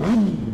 Аминь.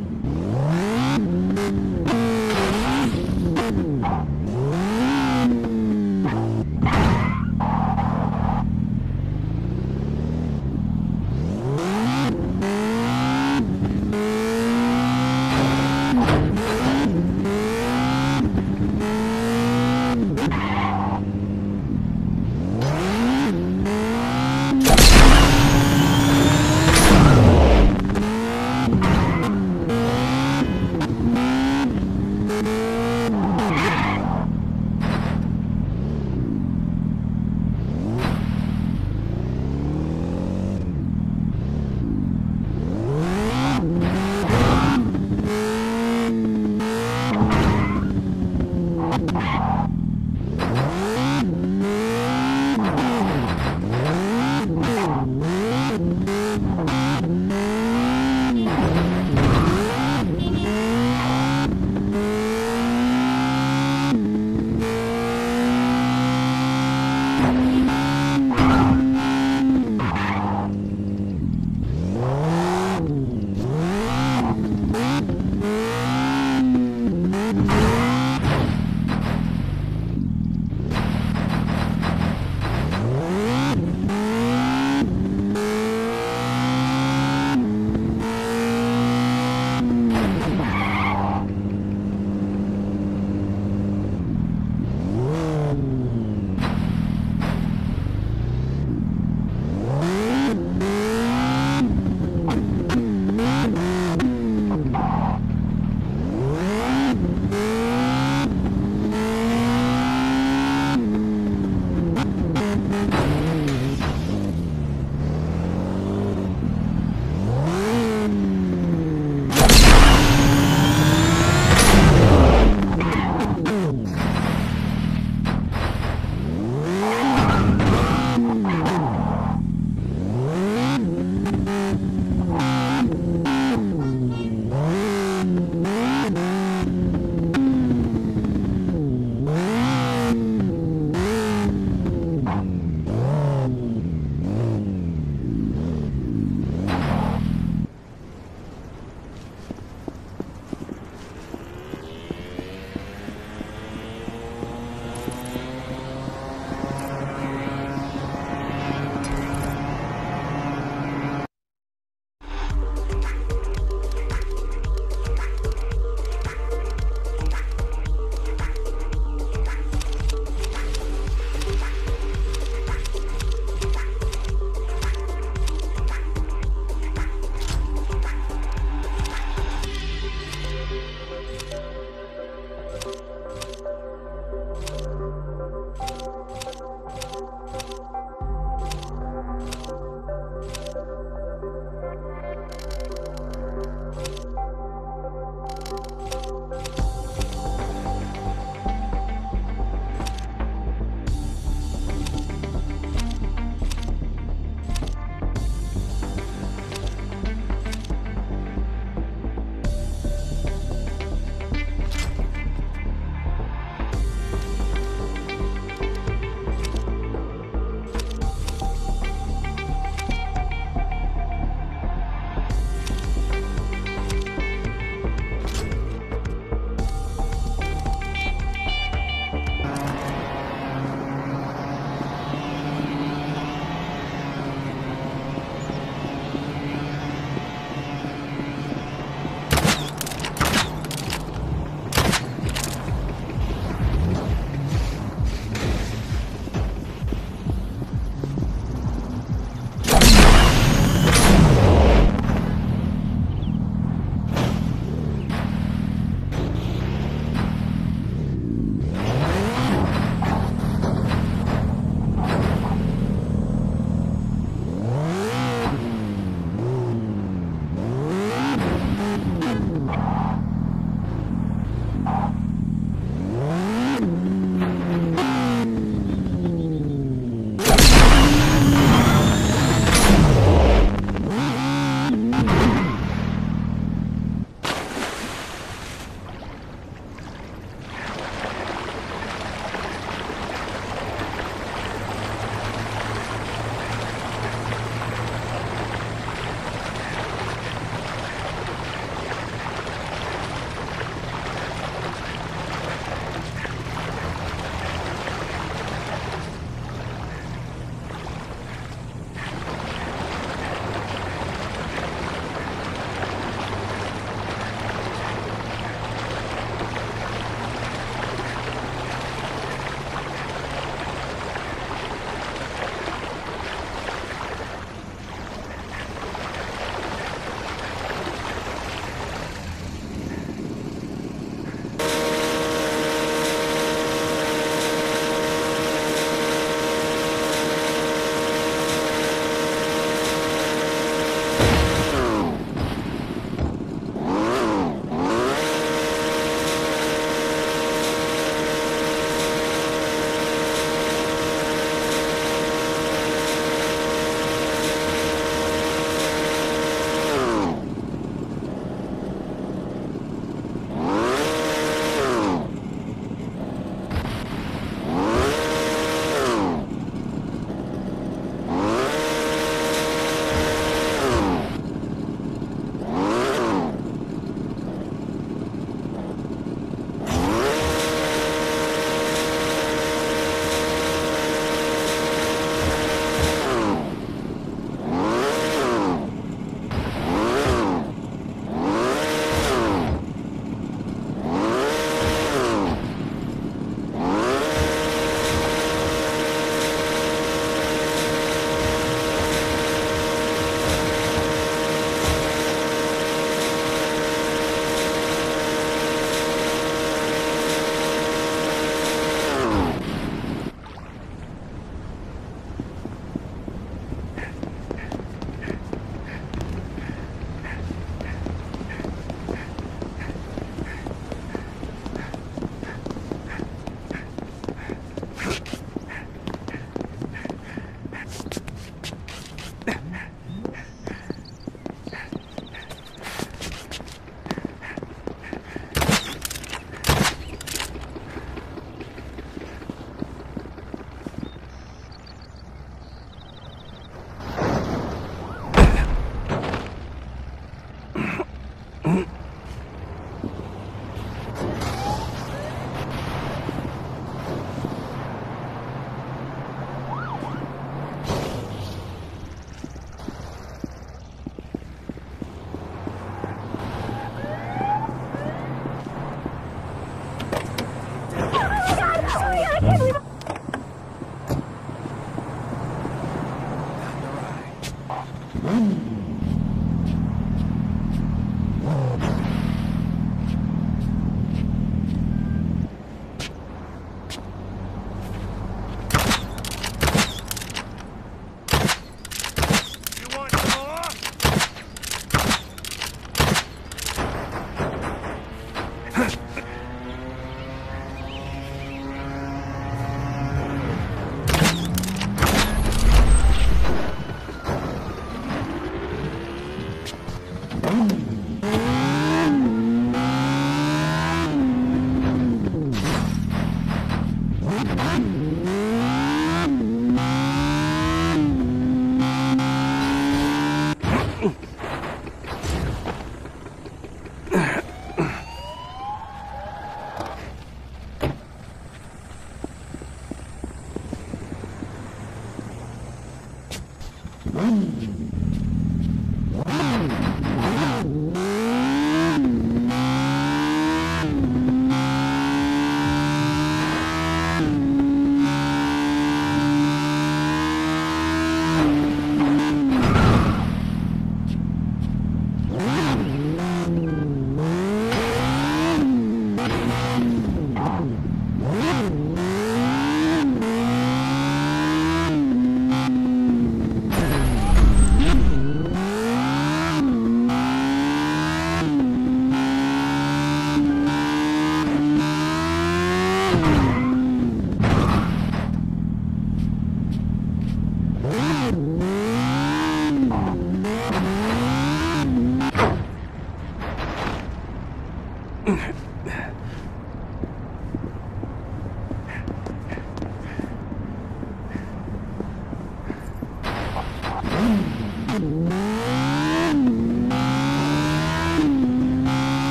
음.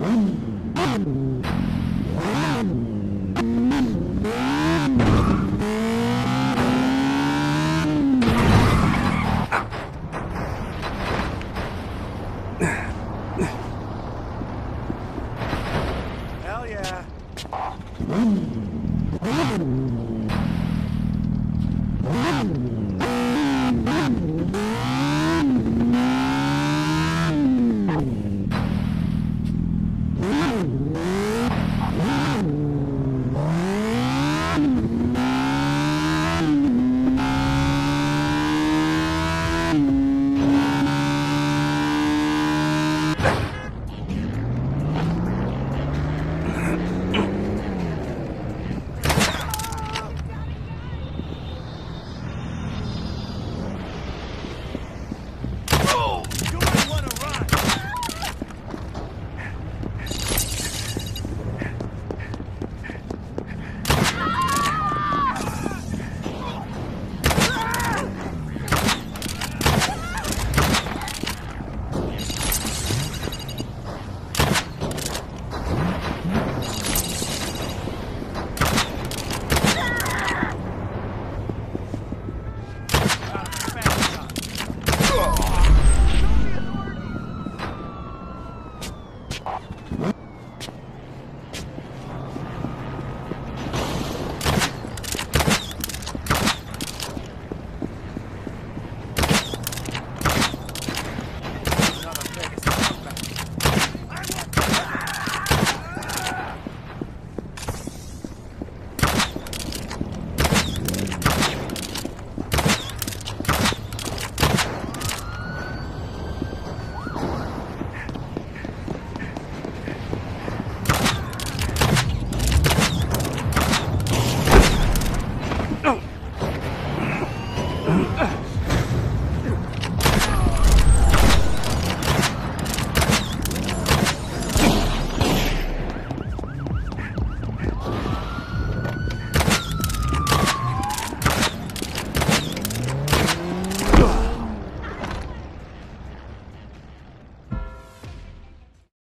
Oh, my God.